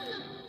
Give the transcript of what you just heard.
Ha ha ha!